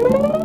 you.